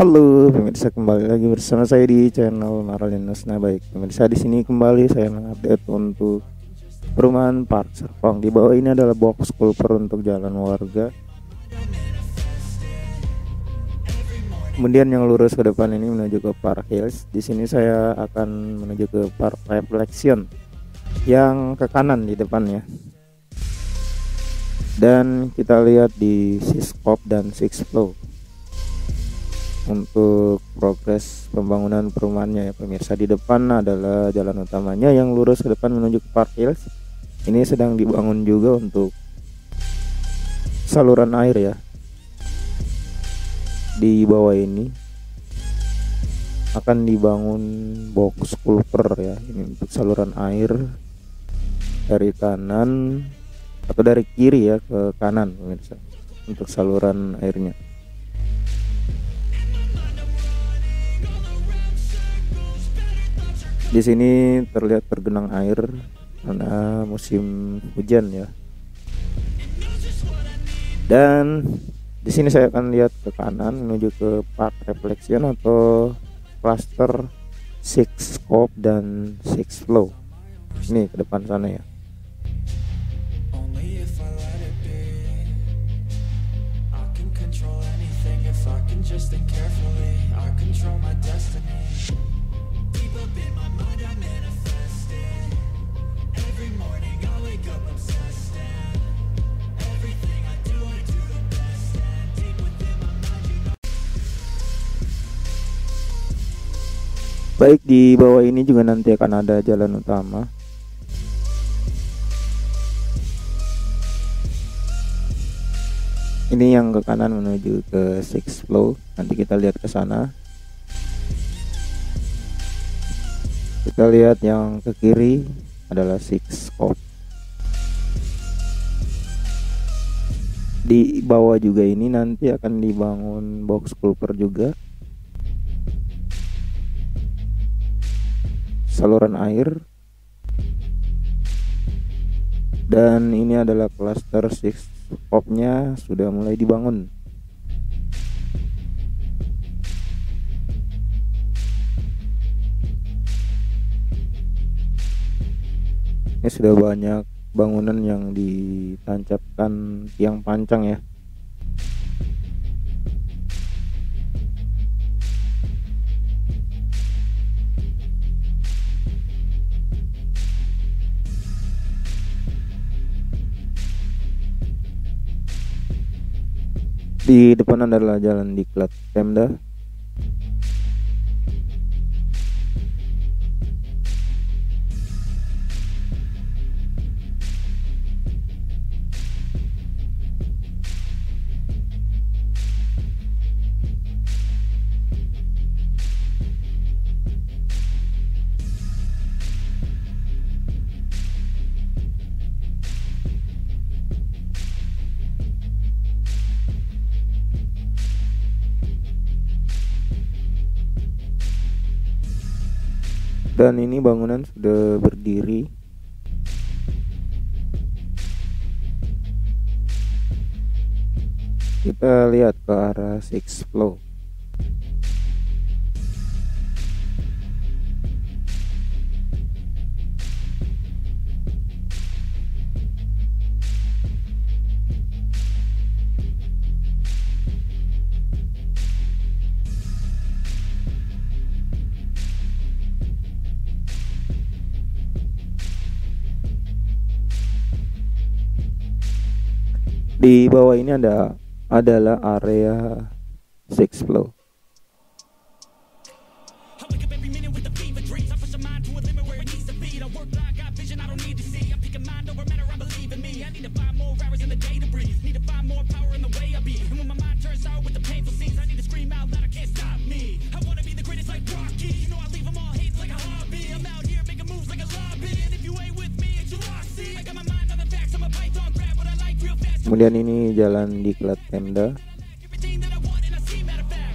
Halo pemirsa kembali lagi bersama saya di channel Maralinus. Nah baik pemirsa di sini kembali saya mengupdate untuk perumahan Park Serpong. Di bawah ini adalah box kulper untuk jalan warga. Kemudian yang lurus ke depan ini menuju ke Park Hills. Di sini saya akan menuju ke Park Reflection yang ke kanan di depannya. Dan kita lihat di Siskop dan Six Flow untuk progres pembangunan perumahannya ya pemirsa. Di depan adalah jalan utamanya yang lurus ke depan menuju ke Park Hills. Ini sedang dibangun juga untuk saluran air ya. Di bawah ini akan dibangun box culver ya ini untuk saluran air dari kanan atau dari kiri ya ke kanan pemirsa untuk saluran airnya Di sini terlihat tergenang air karena musim hujan ya. Dan di sini saya akan lihat ke kanan menuju ke Park Reflection atau cluster Six Scope dan Six Flow. Ini ke depan sana ya. just think carefully I control Baik di bawah ini juga nanti akan ada jalan utama. Ini yang ke kanan menuju ke Six Flow. Nanti kita lihat ke sana. Kita lihat yang ke kiri adalah Six Scope. Di bawah juga ini nanti akan dibangun box culver juga. Saluran air. Dan ini adalah cluster six popnya sudah mulai dibangun. Ini sudah banyak bangunan yang ditancapkan tiang pancang ya di depan adalah jalan diklat Pemda dan ini bangunan sudah berdiri. Kita lihat ke arah six flow di bawah ini ada adalah area six flow kemudian ini jalan di Klat Pemda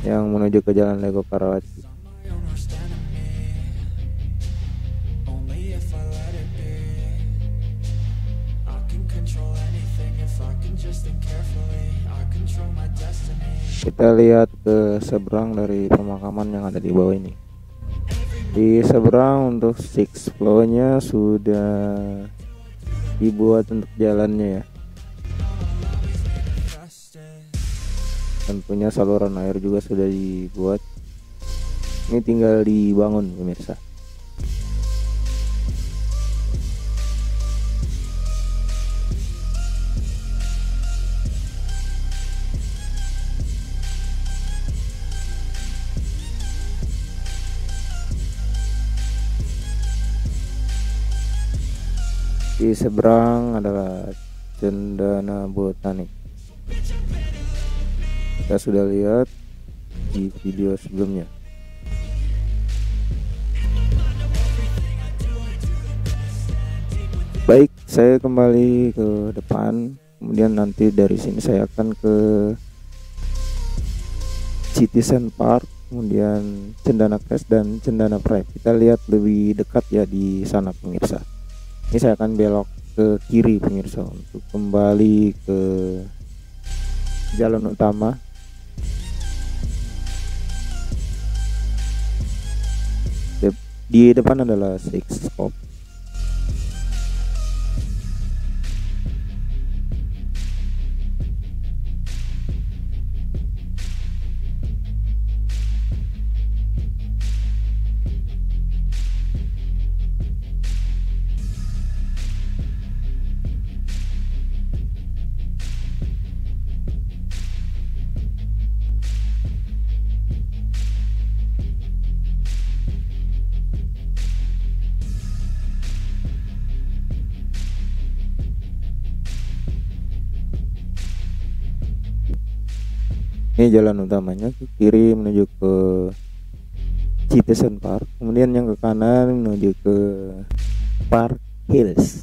yang menuju ke jalan Lego Karawaci kita lihat ke seberang dari pemakaman yang ada di bawah ini. Di seberang untuk six flow nya sudah dibuat untuk jalannya ya tentunya saluran air juga sudah dibuat. Ini tinggal dibangun pemirsa. Di seberang adalah cendana botanik kita sudah lihat di video sebelumnya. Baik saya kembali ke depan. Kemudian nanti dari sini saya akan ke Citizen Park kemudian Cendana Crest dan Cendana Pride kita lihat lebih dekat ya di sana pemirsa. Ini saya akan belok ke kiri pemirsa untuk kembali ke jalan utama di depan adalah six scope ini jalan utamanya ke kiri menuju ke Citizen Park. Kemudian yang ke kanan menuju ke Park Hills.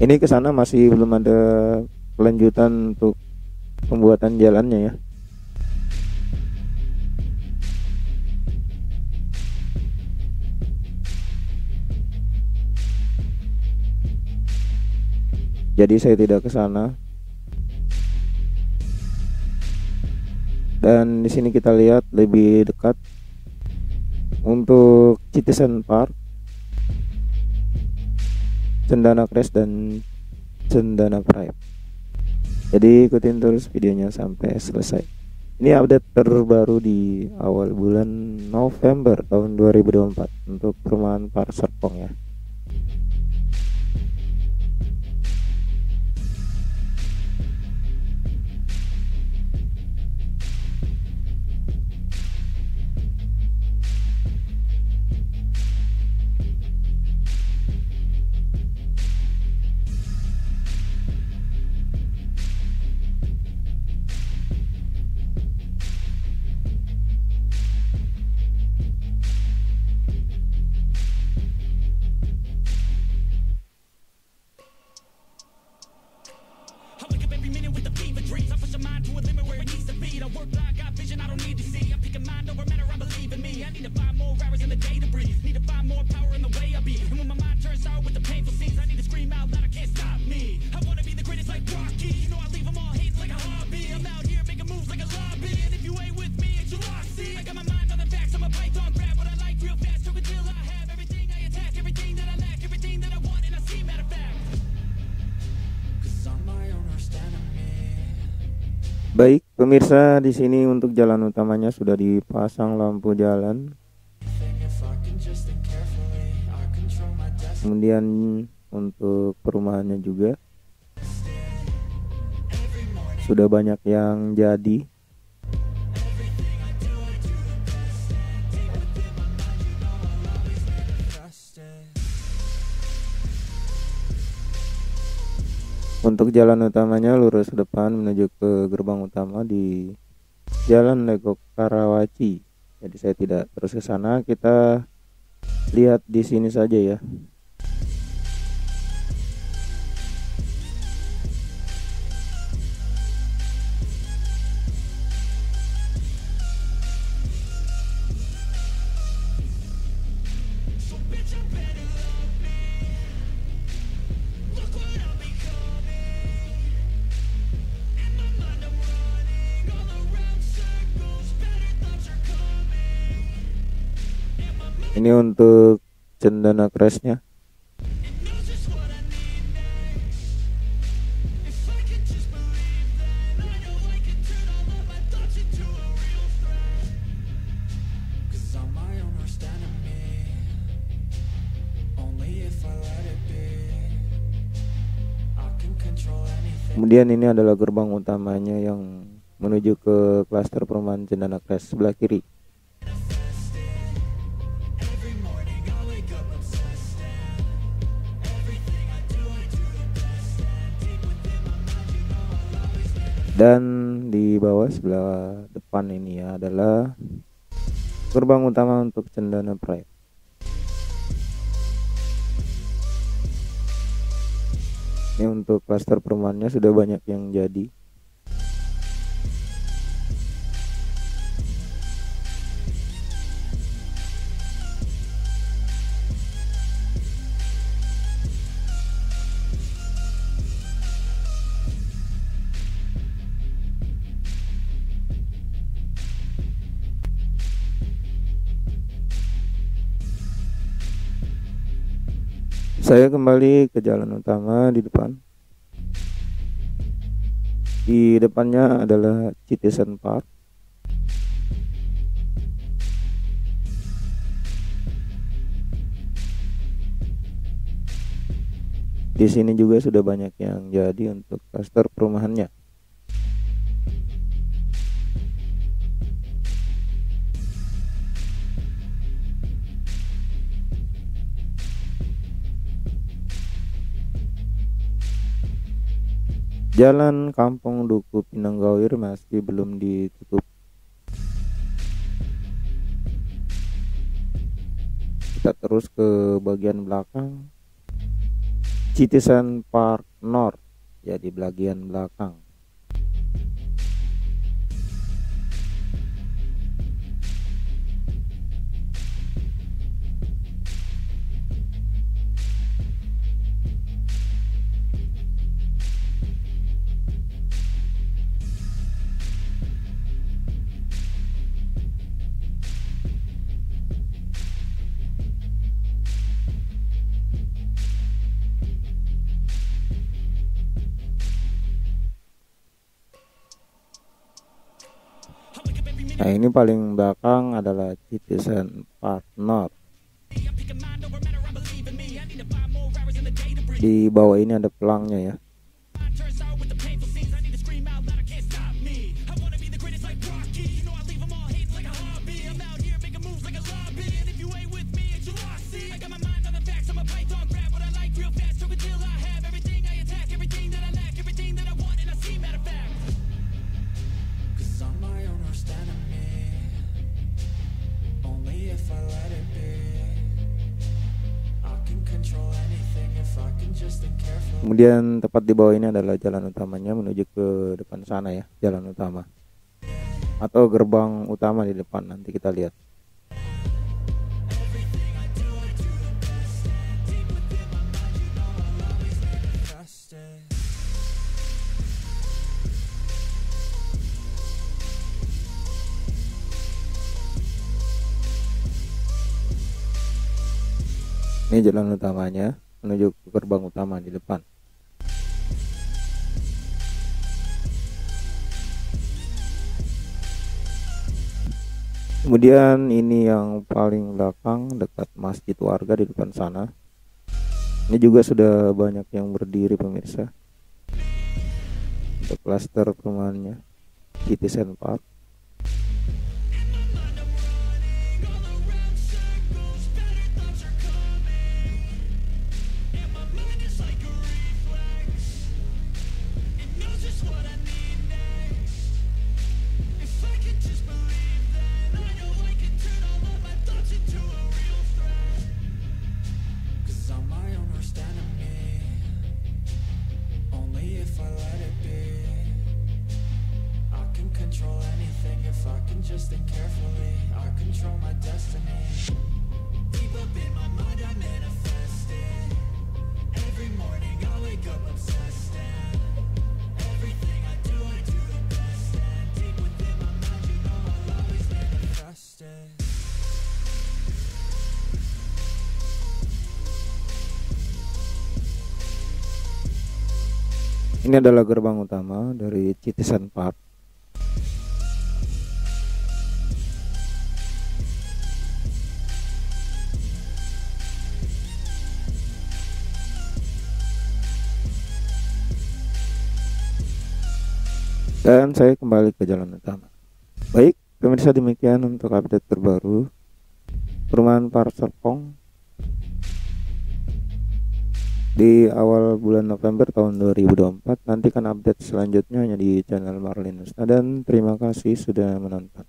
Ini ke sana masih belum ada kelanjutan untuk pembuatan jalannya ya jadi saya tidak ke sana. Dan di sini kita lihat lebih dekat untuk Citizen Park. Cendana Crest dan Cendana Pride jadi ikutin terus videonya sampai selesai. Ini update terbaru di awal bulan November tahun 2024 untuk perumahan Park Serpong ya pemirsa di sini untuk jalan utamanya sudah dipasang lampu jalan. Kemudian untuk perumahannya juga sudah banyak yang jadi. Untuk jalan utamanya lurus ke depan menuju ke gerbang utama di Jalan Legok Karawaci. Jadi saya tidak terus ke sana, kita lihat di sini saja ya. Ini untuk cendana crashnya. Kemudian ini adalah gerbang utamanya yang menuju ke klaster perumahan Cendana Crash sebelah kiri dan di bawah sebelah depan ini ya adalah gerbang utama untuk Cendana Pride. Ini untuk klaster perumahannya sudah banyak yang jadi saya kembali ke jalan utama di depan. Di depannya adalah Citizen Park. Di sini juga sudah banyak yang jadi untuk klaster perumahannya Jalan Kampung Duku Pinanggawir masih belum ditutup. Kita terus ke bagian belakang. Citizen Park North, ya di bagian belakang. Nah ini paling belakang adalah Citizen Partner. Di bawah ini ada pelangnya ya Kemudian tepat di bawah ini adalah jalan utamanya menuju ke depan sana ya, jalan utama. Atau gerbang utama di depan nanti kita lihat. Ini jalan utamanya menuju ke gerbang utama di depan. Kemudian ini yang paling belakang dekat masjid warga di depan sana. Ini juga sudah banyak yang berdiri pemirsa. Untuk klaster perumahannya Citizen Park. Ini adalah gerbang utama dari Citizen Park. Dan saya kembali ke jalan utama. Baik, pemirsa demikian untuk update terbaru perumahan Park Serpong di awal bulan November tahun 2024 nantikan update selanjutnya hanya di channel Marlinus. Dan terima kasih sudah menonton